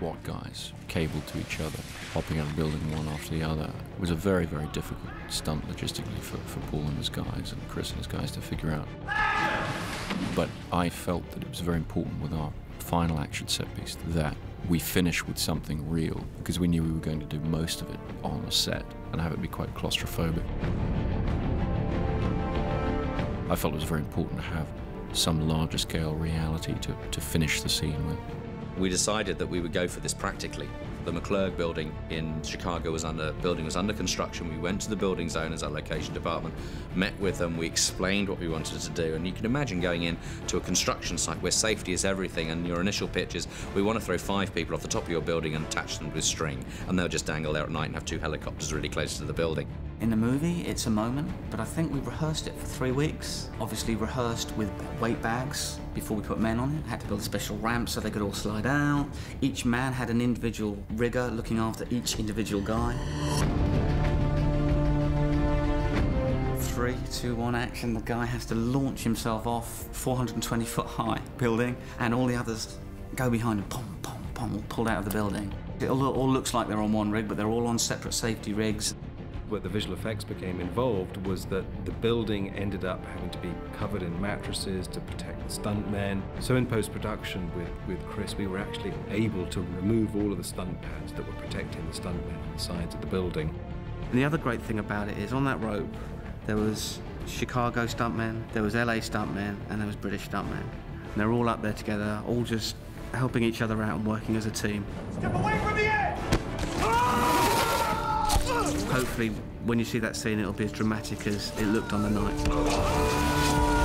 SWAT guys cabled to each other, hopping out of building one after the other. It was a very, very difficult stunt logistically for, for Paul and his guys and Chris and his guys to figure out. But I felt that it was very important with our final action set piece that we finish with something real because we knew we were going to do most of it on a set and have it be quite claustrophobic. I felt it was very important to have some larger scale reality to, to finish the scene with. We decided that we would go for this practically. The McClurg building in Chicago was under building was under construction. We went to the building's owners, our location department, met with them. We explained what we wanted to do, and you can imagine going in to a construction site where safety is everything. And your initial pitch is, we want to throw five people off the top of your building and attach them with string, and they'll just dangle there at night and have two helicopters really close to the building. In the movie, it's a moment, but I think we rehearsed it for three weeks. Obviously, rehearsed with weight bags before we put men on it. Had to build a special ramp so they could all slide out. Each man had an individual rigger looking after each individual guy. Three, two, one, action. The guy has to launch himself off 420 foot high building, and all the others go behind him. Pom, pom, pom, all pulled out of the building. It all, all looks like they're on one rig, but they're all on separate safety rigs where the visual effects became involved was that the building ended up having to be covered in mattresses to protect the stuntmen. So in post-production with, with Chris, we were actually able to remove all of the stunt pads that were protecting the stuntmen on the sides of the building. And the other great thing about it is on that rope, there was Chicago stuntmen, there was LA stuntmen, and there was British stuntmen. And they're all up there together, all just helping each other out and working as a team. Step away from the Hopefully, when you see that scene, it'll be as dramatic as it looked on the night.